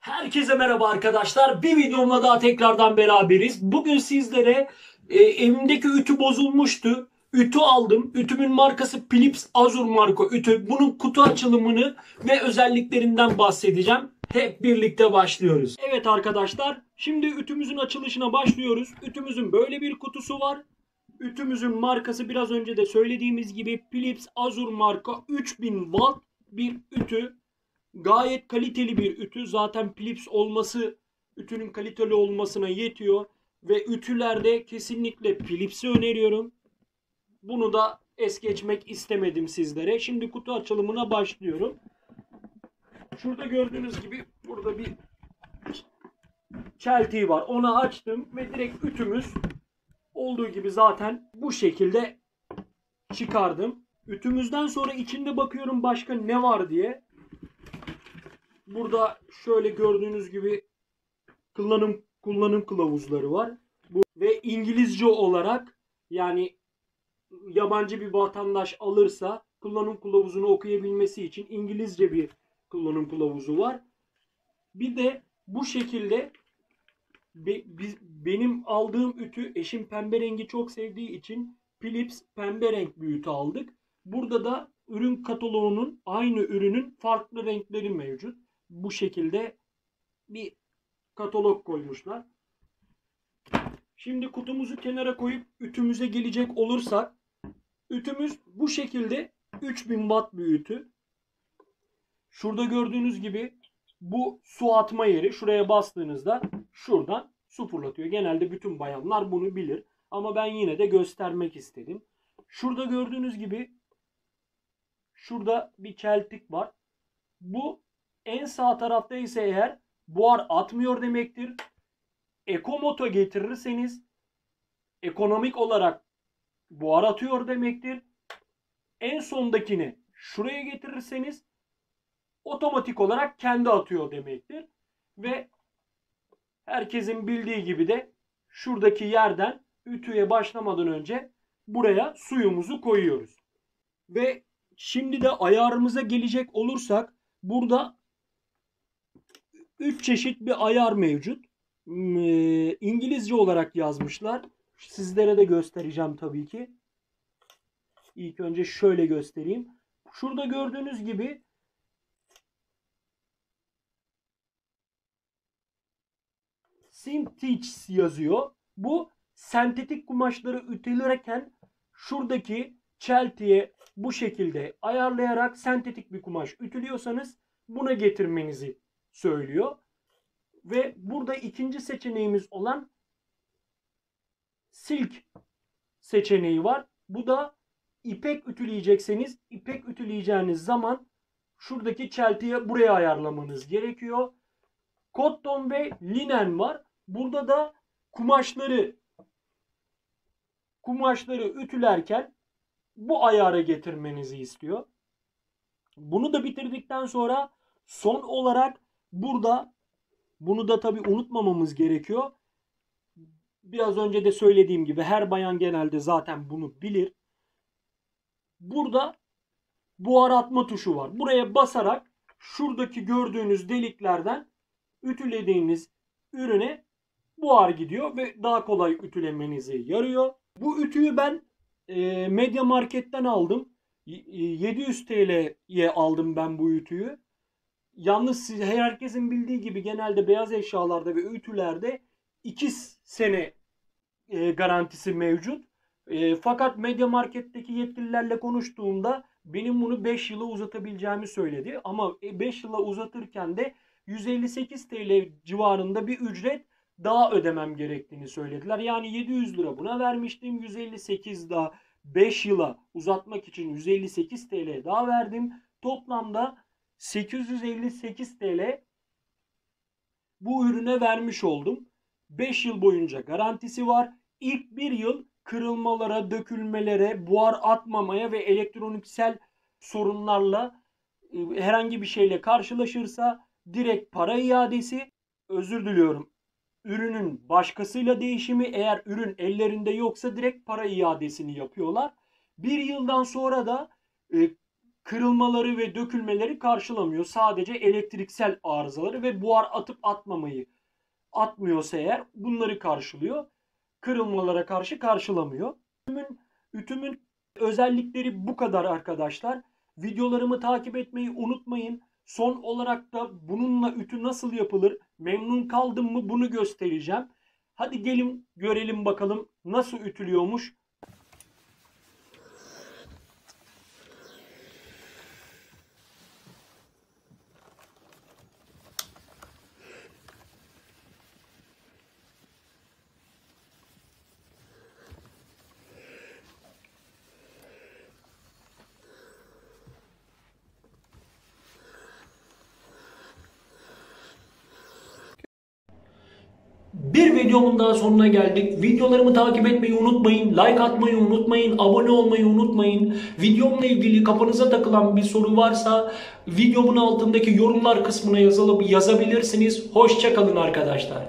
Herkese merhaba arkadaşlar. Bir videomla daha tekrardan beraberiz. Bugün sizlere e, evimdeki ütü bozulmuştu. Ütü aldım. Ütümün markası Philips Azure marka ütü. Bunun kutu açılımını ve özelliklerinden bahsedeceğim. Hep birlikte başlıyoruz. Evet arkadaşlar, şimdi ütümüzün açılışına başlıyoruz. Ütümüzün böyle bir kutusu var. Ütümüzün markası biraz önce de söylediğimiz gibi Philips Azure marka 3000 watt bir ütü. Gayet kaliteli bir ütü. Zaten Philips olması ütünün kaliteli olmasına yetiyor. Ve ütülerde kesinlikle Philips'i öneriyorum. Bunu da es geçmek istemedim sizlere. Şimdi kutu açılımına başlıyorum. Şurada gördüğünüz gibi burada bir çeltiği var. Onu açtım ve direkt ütümüz olduğu gibi zaten bu şekilde çıkardım. Ütümüzden sonra içinde bakıyorum başka ne var diye. Burada şöyle gördüğünüz gibi kullanım kullanım kılavuzları var. Bu ve İngilizce olarak yani yabancı bir vatandaş alırsa kullanım kılavuzunu okuyabilmesi için İngilizce bir kullanım kılavuzu var. Bir de bu şekilde be- biz, benim aldığım ütü eşim pembe rengi çok sevdiği için Philips pembe renk bir ütü aldık. Burada da ürün kataloğunun aynı ürünün farklı renkleri mevcut. Bu şekilde bir katalog koymuşlar. Şimdi kutumuzu kenara koyup ütümüze gelecek olursak ütümüz bu şekilde 3000 watt bir ütü. Şurada gördüğünüz gibi bu su atma yeri şuraya bastığınızda şuradan su fırlatıyor. Genelde bütün bayanlar bunu bilir. Ama ben yine de göstermek istedim. Şurada gördüğünüz gibi şurada bir çeltik var. Bu en sağ tarafta ise eğer buhar atmıyor demektir. Ekomoto getirirseniz ekonomik olarak buhar atıyor demektir. En sondakini şuraya getirirseniz otomatik olarak kendi atıyor demektir. Ve herkesin bildiği gibi de şuradaki yerden ütüye başlamadan önce buraya suyumuzu koyuyoruz. Ve şimdi de ayarımıza gelecek olursak burada 3 çeşit bir ayar mevcut. Hmm, e, İngilizce olarak yazmışlar. Sizlere de göstereceğim tabii ki. İlk önce şöyle göstereyim. Şurada gördüğünüz gibi Syntex yazıyor. Bu sentetik kumaşları ütülürken şuradaki çeltiye bu şekilde ayarlayarak sentetik bir kumaş ütülüyorsanız buna getirmenizi söylüyor. Ve burada ikinci seçeneğimiz olan silk seçeneği var. Bu da ipek ütüleyecekseniz ipek ütüleyeceğiniz zaman şuradaki çeltiye buraya ayarlamanız gerekiyor. Cotton ve linen var. Burada da kumaşları kumaşları ütülerken bu ayara getirmenizi istiyor. Bunu da bitirdikten sonra son olarak burada bunu da tabii unutmamamız gerekiyor. Biraz önce de söylediğim gibi her bayan genelde zaten bunu bilir. Burada buhar atma tuşu var. Buraya basarak şuradaki gördüğünüz deliklerden ütülediğiniz ürüne buhar gidiyor ve daha kolay ütülemenizi yarıyor. Bu ütüyü ben e, Media Market'ten aldım. 700 TL'ye aldım ben bu ütüyü. Yalnız herkesin bildiği gibi genelde beyaz eşyalarda ve ütülerde 2 sene e, garantisi mevcut. E, fakat Media Market'teki yetkililerle konuştuğumda benim bunu 5 yıla uzatabileceğimi söyledi. Ama 5 yıla uzatırken de 158 TL civarında bir ücret daha ödemem gerektiğini söylediler. Yani 700 lira buna vermiştim. 158 daha 5 yıla uzatmak için 158 TL daha verdim. Toplamda 858 TL bu ürüne vermiş oldum. 5 yıl boyunca garantisi var. İlk 1 yıl kırılmalara, dökülmelere, buhar atmamaya ve elektroniksel sorunlarla e, herhangi bir şeyle karşılaşırsa direkt para iadesi, özür diliyorum. Ürünün başkasıyla değişimi eğer ürün ellerinde yoksa direkt para iadesini yapıyorlar. Bir yıldan sonra da e, kırılmaları ve dökülmeleri karşılamıyor. Sadece elektriksel arızaları ve buhar atıp atmamayı atmıyorsa eğer bunları karşılıyor. Kırılmalara karşı karşılamıyor. Ütümün, ütümün özellikleri bu kadar arkadaşlar. Videolarımı takip etmeyi unutmayın. Son olarak da bununla ütü nasıl yapılır, memnun kaldım mı bunu göstereceğim. Hadi gelin görelim bakalım nasıl ütülüyormuş. Bir videomun daha sonuna geldik. Videolarımı takip etmeyi unutmayın. Like atmayı unutmayın. Abone olmayı unutmayın. Videomla ilgili kafanıza takılan bir soru varsa videomun altındaki yorumlar kısmına yazılıp yazabilirsiniz. Hoşçakalın arkadaşlar.